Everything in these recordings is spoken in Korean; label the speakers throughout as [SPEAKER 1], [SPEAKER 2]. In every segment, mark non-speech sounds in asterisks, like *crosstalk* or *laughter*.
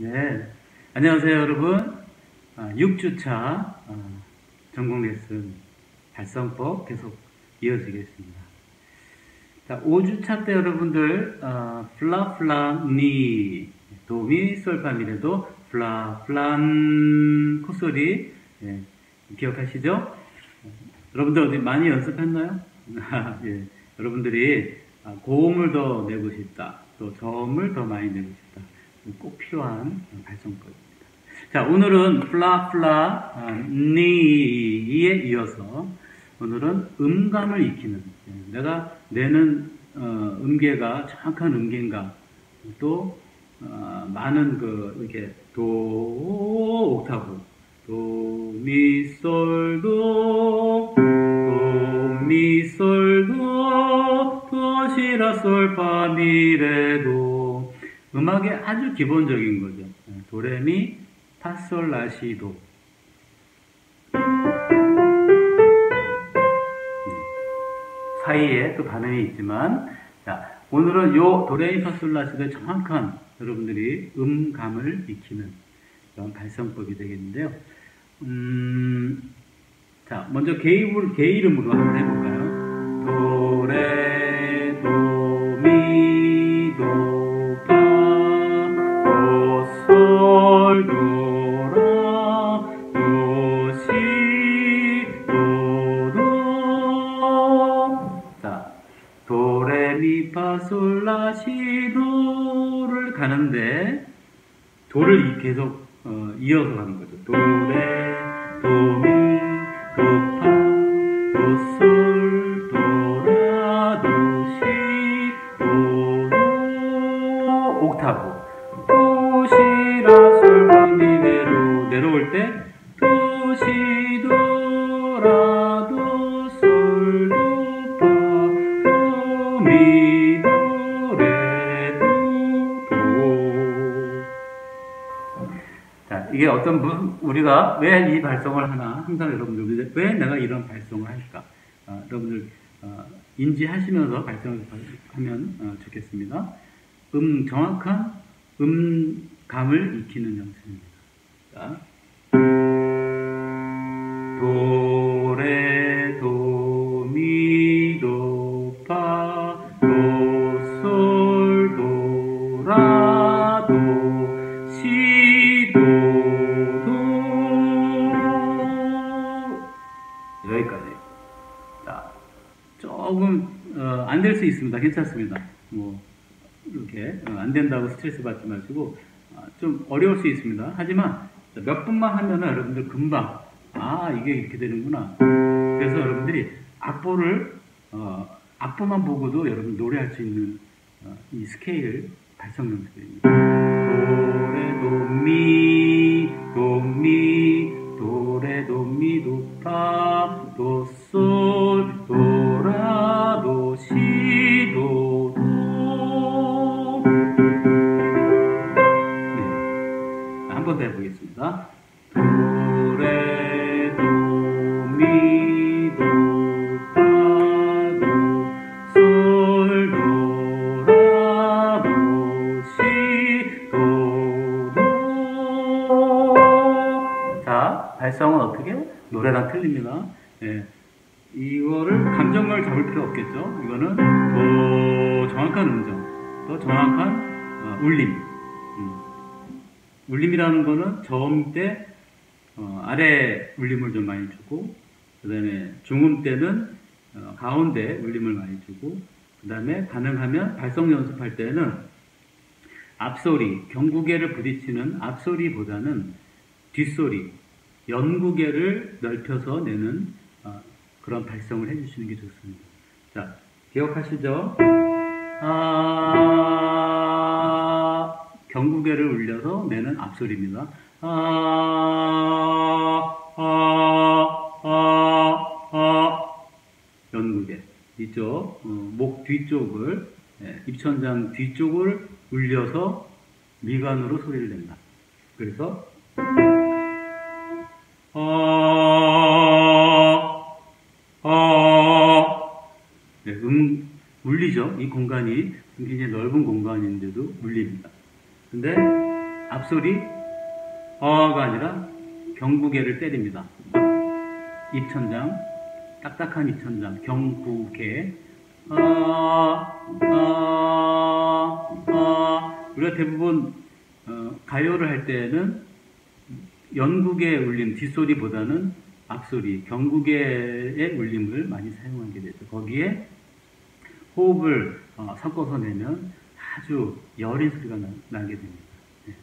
[SPEAKER 1] 네. 안녕하세요, 여러분. 아, 6주차 어, 전공 레슨 발성법 계속 이어지겠습니다. 자, 5주차 때 여러분들, 어, 플라 플라 니, 도미, 솔파미레도 플라 플란 콧소리, 예, 기억하시죠? 여러분들 어디 많이 연습했나요? *laughs* 예, 여러분들이 아, 고음을 더 내고 싶다, 또 저음을 더 많이 내고 싶다. 꼭 필요한 발성법입니다. 자, 오늘은 플라플라 아, 니에 이어서 오늘은 음감을 익히는 예, 내가 내는 어, 음계가 정확한 음계인가 또 어, 많은 그 이렇게 도 옥타브 도미솔도 도미솔도 도시라솔 파미레도 음악의 아주 기본적인 거죠. 예, 도레미 파솔라시도 사이에 또 반응이 있지만 자 오늘은 요 도레미 파솔라시도의 정확한 여러분들이 음감을 익히는 그런 발성법이 되겠는데요. 음, 자 먼저 개 이름으로 한번 해볼까요? 도레 솔라시도를 가는데 도를 계속 어, 이어서 가는 거죠. 도레 분, 우리가 왜 이 발성을 하나, 항상 여러분들, 왜 내가 이런 발성을 할까? 어, 여러분들, 어, 인지하시면서 발성을 하면 어, 좋겠습니다. 음, 정확한 음감을 익히는 연습입니다. 자, 도 수 있습니다. 괜찮습니다. 뭐, 이렇게, 어, 안 된다고 스트레스 받지 마시고, 아, 좀 어려울 수 있습니다. 하지만, 몇 분만 하면은 여러분들 금방, 아, 이게 이렇게 되는구나. 그래서 여러분들이 악보를, 어, 악보만 보고도 여러분 노래할 수 있는 어, 이 스케일 발성 연습입니다. 도레 도미 도미 도레 도미 도파 도 자 발성은 어떻게? 노래랑 틀립니다. 예. 이거를 감정을 잡을 필요 없겠죠. 이거는 더 정확한 음정, 더 정확한 어, 울림. 음. 울림이라는 거는 저음 때 어, 아래 울림을 좀 많이 주고 그 다음에 중음 때는 어, 가운데 울림을 많이 주고 그 다음에 가능하면 발성 연습할 때는 앞소리, 경구개를 부딪히는 앞소리보다는 뒷소리, 연구개를 넓혀서 내는 어, 그런 발성을 해주시는 게 좋습니다. 자, 기억하시죠? 아, 경구개를 울려서 내는 앞소리입니다. 아, 아, 아, 아. 연구개. 이쪽, 어, 목 뒤쪽을, 예, 입천장 뒤쪽을 울려서 미간으로 소리를 낸다. 그래서, 아, 아, 네, 음, 울리죠. 이 공간이 굉장히 넓은 공간인데도 울립니다. 근데 앞소리 어가 아니라 경구개를 때립니다. 입천장, 딱딱한 입천장, 경구개. 아, 아, 아. 우리가 대부분 어, 가요를 할 때는 연국의 울림, 뒷소리보다는 앞소리, 경국의 울림을 많이 사용하게 되죠. 거기에 호흡을 어, 섞어서 내면 아주 여린 소리가 나, 게 됩니다. 네.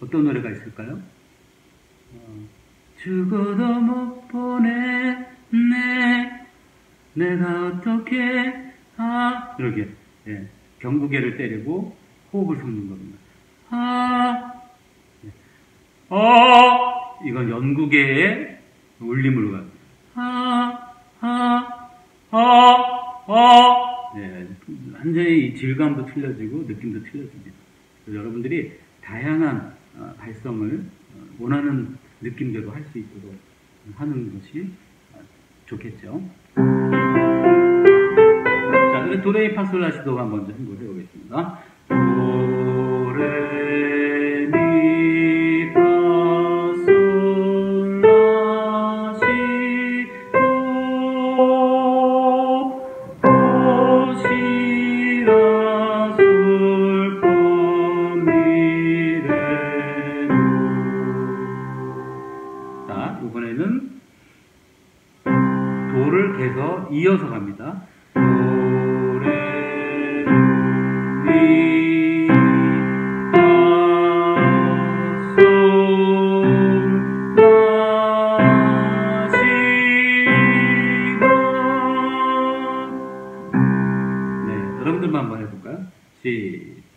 [SPEAKER 1] 어떤 노래가 있을까요? 어, 죽어도 못 보내네 내가 어떻게 아 이렇게 예, 경구개를 때리고 호흡을 섞는 겁니다. 아, 네. 어, 이건 연구계의 울림으로 가. 아, 아, 아, 아. 네, 완전히 질감도 틀려지고 느낌도 틀려집니다. 여러분들이 다양한 어, 발성을 어, 원하는 느낌대로 할 수 있도록 하는 것이 어, 좋겠죠. 자, 도레이파솔라시도 먼저 한번 해보겠습니다.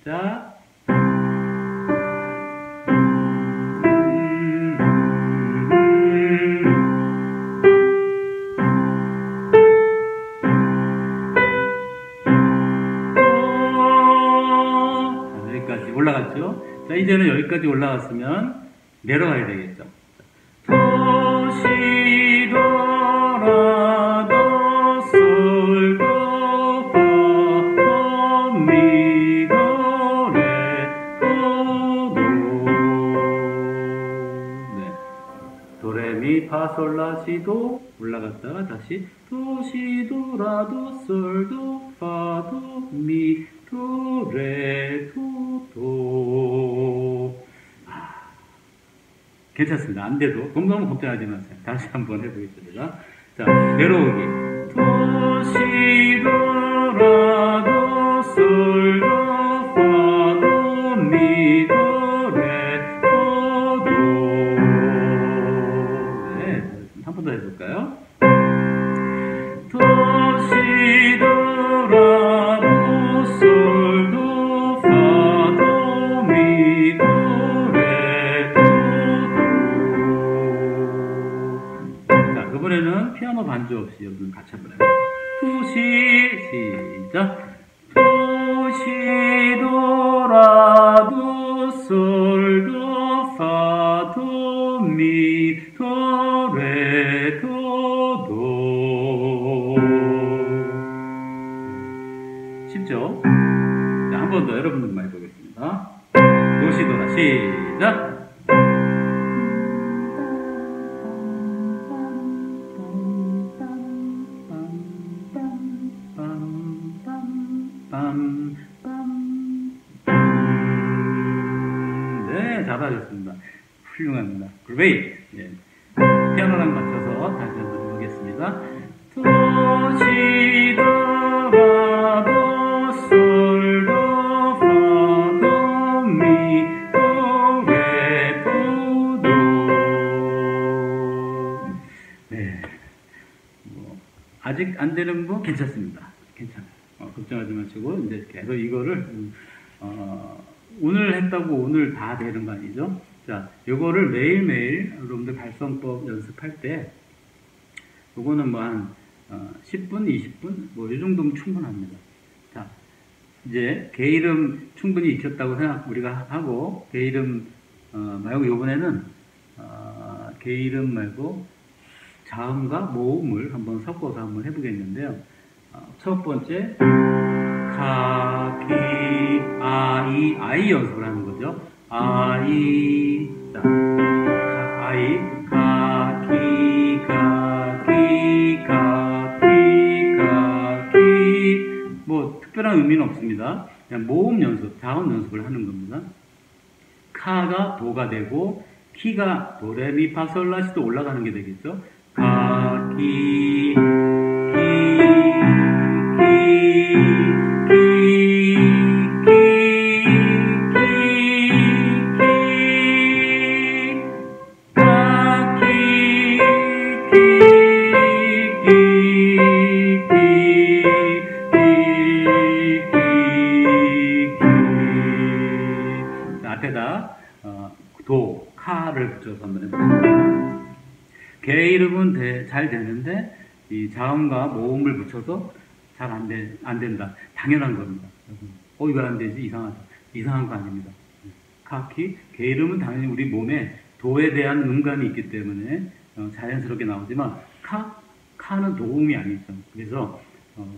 [SPEAKER 1] 시작. 올라갔죠? 자, 이제는 여기까지 올라갔으면 내려가야 되겠죠. 도레미 파솔 라 시도 올라갔다가 다시 도 시 도 라 도 솔 도 파 도 미 도 레 도 도 아, 괜찮습니다. 안 돼도 너무 걱정하지 마세요. 다시 한번 해보겠습니다. 자 내려오기 도 시 도 라 도시도 안 되는 거 괜찮습니다. 괜찮아요. 어, 걱정하지 마시고 이제 계속 이거를 음, 어, 오늘 했다고 오늘 다 되는 거 아니죠? 자, 요거를 매일 매일 여러분들 발성법 연습할 때 요거는 뭐한 10분, 20분 뭐 이 정도면 충분합니다. 자, 이제 개 이름 충분히 익혔다고 생각 우리가 하고 개 이름 어, 말고 요번에는 어, 개 이름 말고 자음과 모음을 한번 섞어서 한번 해보겠는데요. 어, 첫 번째 카, 키, 아, 이, 아이 연습을 하는 거죠. 아, 이, 자, 카, 아이, 카, 키, 카, 키, 카, 키, 카, 키. 뭐, 특별한 의미는 없습니다. 그냥 모음 연습, 자음 연습을 하는 겁니다. 카가 도가 되고, 키가 도레미파솔라시도 올라가는 게 되겠죠. 앞에다 어, 도, 카를 붙여서 한번 해보겠습니다. 개 이름은 되- 잘 되는데 이 자음과 모음을 붙여서 잘안 된다. 당연한 겁니다. 어, 이거 안 되지? 이상하다. 이상한 거 아닙니다. 카키, 개 이름은 당연히 우리 몸에 도에 대한 음감이 있기 때문에 어, 자연스럽게 나오지만 카, 카는 도움이 아니죠. 그래서 어,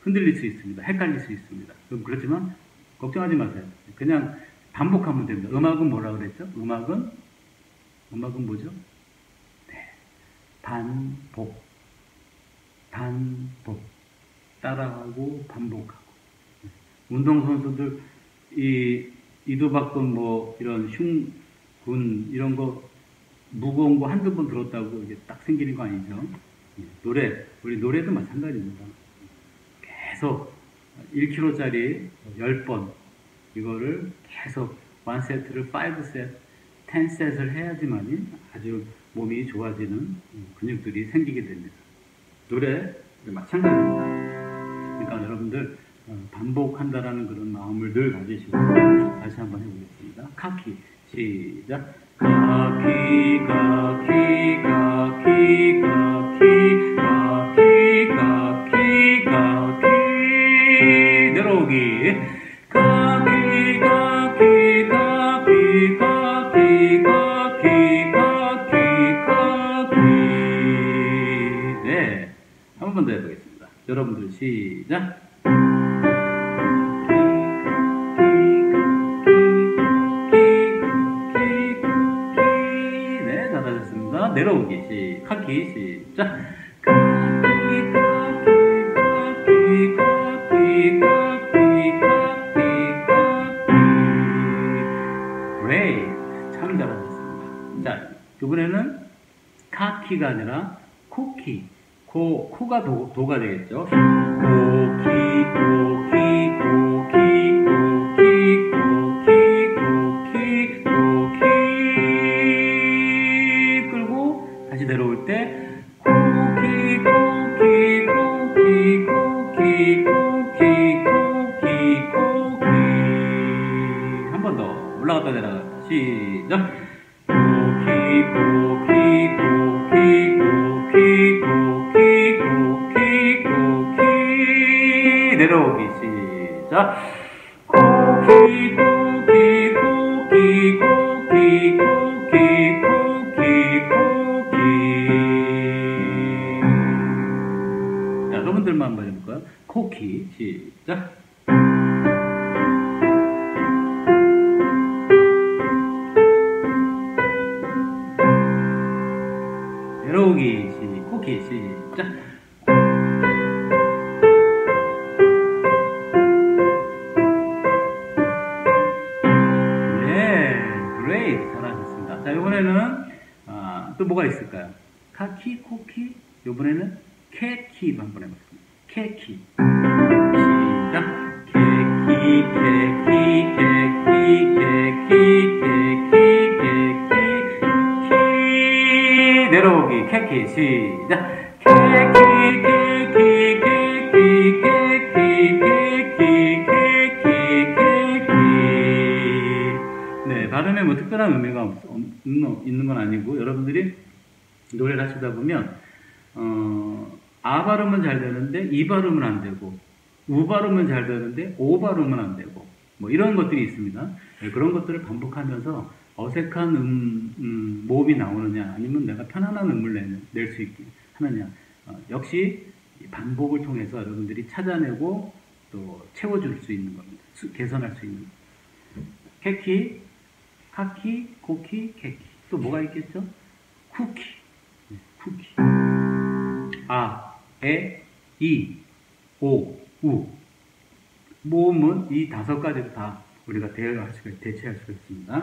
[SPEAKER 1] 흔들릴 수 있습니다. 헷갈릴 수 있습니다. 그렇지만 걱정하지 마세요. 그냥 반복하면 됩니다. 음악은 뭐라 그랬죠? 음악은 음악은 뭐죠? 네. 반복. 반복. 따라하고 반복하고. 운동선수들 이 이도박돈 뭐 이런 흉군 이런 거 무거운 거 한두 번 들었다고 이게 딱 생기는 거 아니죠? 예, 노래 우리 노래도 마찬가지입니다. 계속 1kg짜리 10번 이거를 계속 1세트를 5셋, 10셋을 해야지만이 아주 몸이 좋아지는 근육들이 생기게 됩니다. 노래 마찬가지입니다. 그러니까 여러분들 어, 반복한다라는 그런 마음을 늘 가지시고 다시 한번 해보겠습니다. 카키 시작. 카키 카키 카키 카 시작. 네, 잘하셨습니다. 내려오기 시, 카키 시작. 자, 이번에는 카키가 아니라 코키. 코, 코가 도, 도가 되겠죠. 코 올라갔다 내려갔다. 시작. 자, 여러분들만 한번 해볼까요? 코키 시작. 내려오기 시, 코키 시작. 또 뭐가 있을까요? 카키, 코키, 이번에는 케키 한번 해보겠습니다. 케키. 시작. 케키, 케키, 케키, 케키, 케키, 케키, 키. 내려오기, 케키, 시작. 케키, 케키, 케키, 케키, 케키, 케키, 케키. 네, 발음에 뭐 특별한 의미가 없, 없- 있는 건 아니고, 여러분들이 노래를 하시다 보면, 어, 아 발음은 잘 되는데, 이 발음은 안 되고, 우 발음은 잘 되는데, 오 발음은 안 되고, 뭐 이런 것들이 있습니다. 네, 그런 것들을 반복하면서 어색한 음, 음, 모음이 나오느냐, 아니면 내가 편안한 음을 낼수 있게 하느냐. 어, 역시 이 반복을 통해서 여러분들이 찾아내고 또 채워줄 수 있는 겁니다. 수- 개선할 수 있는. 케키, 카키, 코키, 케키. 또 뭐가 있겠죠? 쿠키. 네, 쿠키. 아, 에, 이, 오, 우. 모음은 이 다섯 가지를 다 우리가 대할 수가, 대체할 수가 있습니다.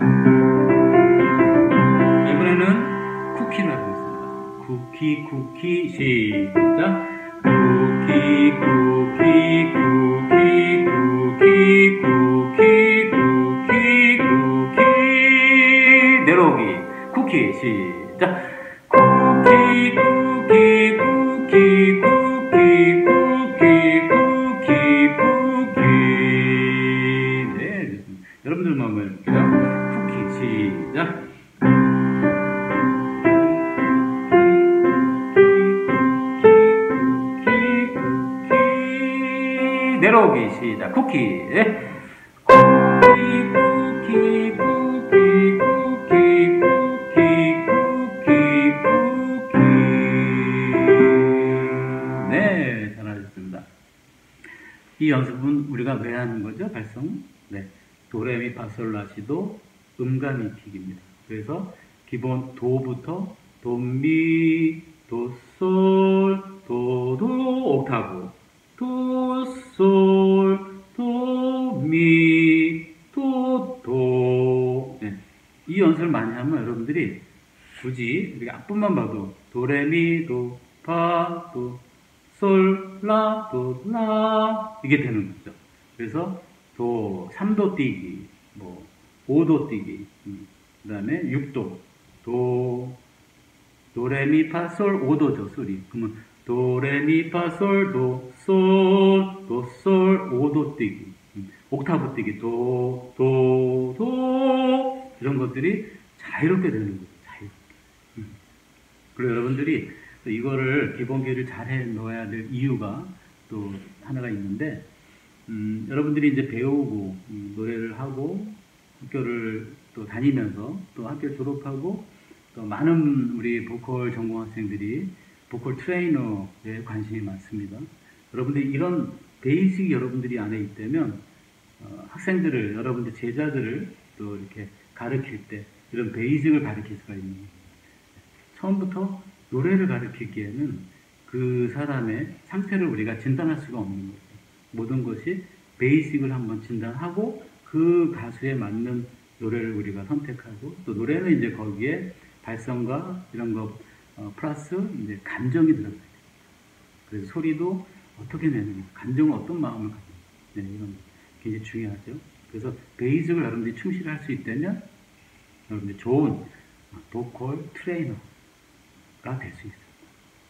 [SPEAKER 1] 이번에는 쿠키를 하겠습니다. 쿠키, 쿠키, 시작. 쿠키, 쿠키, 쿠키, 쿠키, 시작. 쿠키, 쿠키, 쿠키, 쿠키, 쿠키, 쿠키, 쿠키. 네. 여러분들만 한번 해볼게요. 쿠키, 시작. 내려오기 시작. 예. 쿠키, 솔라시도 음감이 픽입니다. 그래서 기본 도부터 도미, 도솔, 도도 옥타브, 도솔, 도미, 도도. 네. 이 연습을 많이 하면 여러분들이 굳이 이렇게 앞부분만 봐도 도레미, 도, 파, 도, 솔, 라, 도, 라 이게 되는 거죠. 그래서 도 3도 뛰기, 뭐 5도 뛰기, 음, 그 다음에 6도, 도, 도레미파솔 5도죠 소리. 그러면 도레미파솔 도, 솔, 도, 솔 5도 뛰기, 음, 옥타브 뛰기, 도, 도, 도 이런 것들이 자유롭게 되는 거죠. 자유롭게. 음. 그리고 여러분들이 또 이거를 기본기를 잘 해 놓아야 될 이유가 또 하나가 있는데 음, 여러분들이 이제 배우고 음, 노래를 하고 학교를 또 다니면서 또 학교 졸업하고 또 많은 우리 보컬 전공 학생들이 보컬 트레이너에 관심이 많습니다. 여러분들이 이런 basic 여러분들이 안에 있다면 어, 학생들을 여러분들 제자들을 또 이렇게 가르칠 때 이런 basic을 가르칠 수가 있는 거예요. 처음부터 노래를 가르치기에는 그 사람의 상태를 우리가 진단할 수가 없는 거죠. 모든 것이 베이직을 한번 진단하고 그 가수에 맞는 노래를 우리가 선택하고 또 노래는 이제 거기에 발성과 이런 거 어, 플러스 이제 감정이 들어가요. 그래서 소리도 어떻게 내느냐, 감정은 어떤 마음을 가지고 네, 이런 굉장히 중요하죠. 그래서 베이직을 여러분들이 충실할 수 있다면 여러분들 좋은 보컬 트레이너가 될 수 있습니다.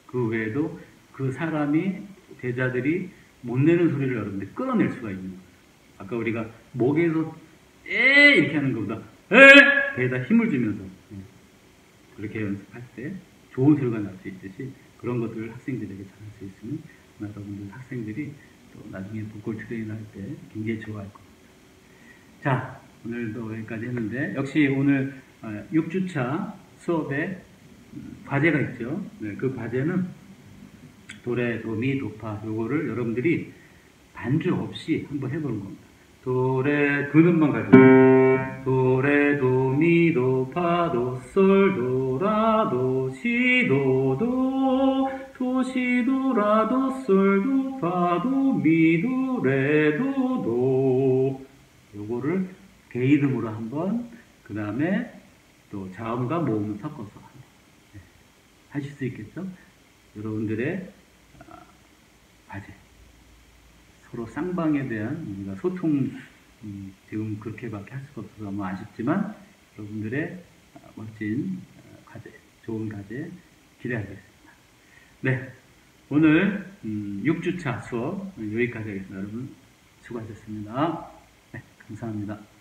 [SPEAKER 1] 그 외에도 그 사람이 제자들이 못 내는 소리를 여러분들이 끌어낼 수가 있는 거예요. 아까 우리가 목에서 에 이렇게 하는 것보다 에 배에다 힘을 주면서 예, 그렇게 연습할 때 좋은 소리가 날 수 있듯이 그런 것들을 학생들에게 전할 수 있으면 여러분들 학생들이 또 나중에 보컬 트레이너 할 때 굉장히 좋아할 겁니다. 자, 오늘도 여기까지 했는데 역시 오늘 6주차 수업에 음, 과제가 있죠. 네, 그 과제는 도레, 도미, 도파 요거를 여러분들이 반주 없이 한번 해보는 겁니다. 도레 두 눈만 가지고 도레 도미 도 파 도 솔 도 라 도 시 도도 도시 도 라 도 솔 도 파 도 미 도 레 도 도 요거를 개이름으로 한번 그 다음에 또 자음과 모음을 섞어서 네, 하실 수 있겠죠? 여러분들의 아, 과제 서로 쌍방에 대한 우리가 소통 음, 지금 그렇게밖에 할 수가 없어서 너무 아쉽지만 여러분들의 아, 멋진 아, 과제, 좋은 과제 기대하겠습니다. 네, 오늘 음, 6주차 수업 여기까지 하겠습니다. 여러분 수고하셨습니다. 네, 감사합니다.